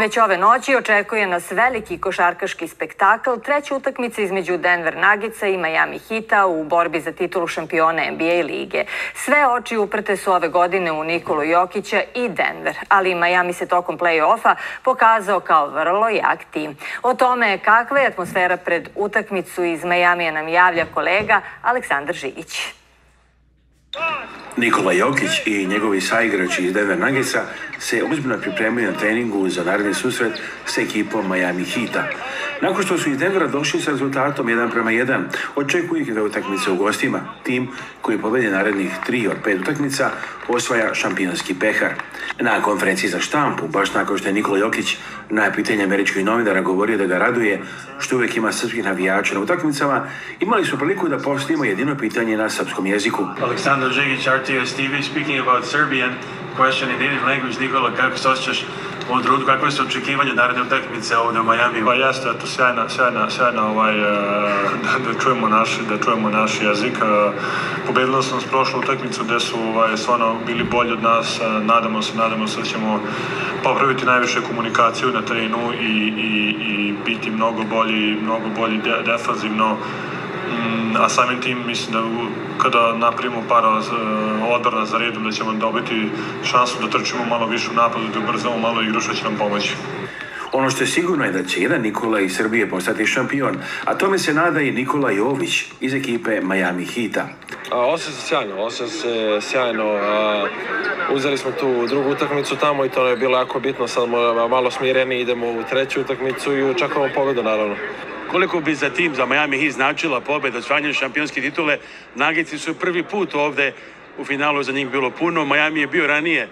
Već ove noći očekuje nas veliki košarkaški spektakl, treća utakmica između Denver Nuggetsa i Miami Hita u borbi za titulu šampiona NBA lige. Sve oči uprte su ove godine u Nikolu Jokića i Denver, ali Miami se tokom play-offa pokazao kao vrlo jak tim. O tome kakva je atmosfera pred utakmicu iz Majamija nam javlja kolega Aleksandar Žigić. Nikola Jokić i njegovi saigrači iz Denver Nuggetsa se ozbiljno pripremaju na treningu za naredni susret sa ekipom Miami Heata. Nakon što su iz Denvera došli sa rezultatom 1 prema 1, očekuju ih da utakmice u gostima. Tim koji pobedi narednih 3 od 5 utakmica osvaja šampionski pehar. Na konferenciji za štampu, baš nakon što je Nikola Jokić na pitanje američkih novinara govorio da ga raduje što uvek ima srpskih navijača na utakmicama, imali su priliku da postavimo jedino pitanje na srpskom jeziku. Aleksandar Žigić, RTOS TV, speaking about Serbian, question in native language. Nikola, kako se osjećaš u ovom trenutku, kakve su očekivanja naredne utakmice ovde u Majami? Pa jeste, eto, sjajna, sjajna, sjajna ovaj, e, da, da, čujemo naš, da čujemo naš jezik. E, Pobedili smo s prošlu utakmicu gde su ovaj, stvarno bili bolji od nas. E, Nadamo se, nadamo se da ćemo popraviti najviše komunikaciju na terenu i, i, i biti mnogo bolji, mnogo bolji de, defanzivno a samim tim mislim da kada napravimo par odbrana za redom da ćemo dobiti šansu da trčimo malo više u napadu, da ubrzamo malo igru što će nam pomoći. Ono što je sigurno je da će jedan Nikola iz Srbije postati šampion, a tome se nada i Nikola Jović iz ekipe Miami Heata. A, Osjećam se sjajno, osjećam se sjajno. A, uzeli smo tu drugu utakmicu tamo i to je bilo jako bitno. Sad malo smireni idemo u treću utakmicu i očekujemo pobedu naravno. Koliko bi za tim, za Miami Heat značila pobeda osvajanjem šampionske titule? Nagici su prvi put ovde u finalu za njih bilo puno. Miami je bio ranije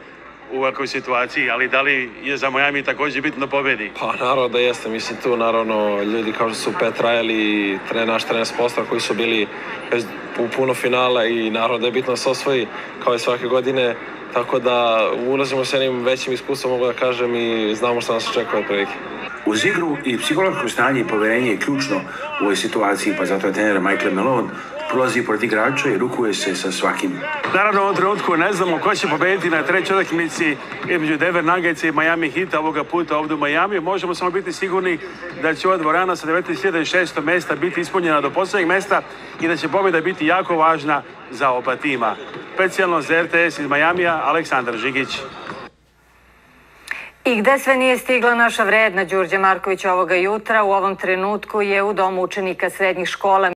u ovakvoj situaciji, ali da li je za Miami takođe bitno da pobedi? Pa naravno da jeste, mislim tu naravno ljudi kao što su Pet Rajli i tre, naš trener Spostra koji su bili već u puno finala i naravno da je bitno da se osvoji kao i svake godine. Tako da ulazimo sa jednim većim iskustvom, mogu da kažem, i znamo šta nas očekuje prilike. Uz igru i psihološko stanje i poverenje je ključno u ovoj situaciji, pa zato je trener Michael Malone prolazi pored igrača i rukuje se sa svakim. Naravno, u ovom trenutku ne znamo ko će pobediti na trećoj utakmici između Denver Nuggets i Miami Heat ovoga puta ovde u Miami. Možemo samo biti sigurni da će ova dvorana sa 19.600 mesta biti ispunjena do poslednjeg mesta i da će pobjeda biti jako važna za oba tima. Specijalno za RTS iz Majamija, Aleksandar Žigić. I gde sve nije stigla naša vredna Đurđa Marković ovoga jutra, u ovom trenutku je u domu učenika srednjih škola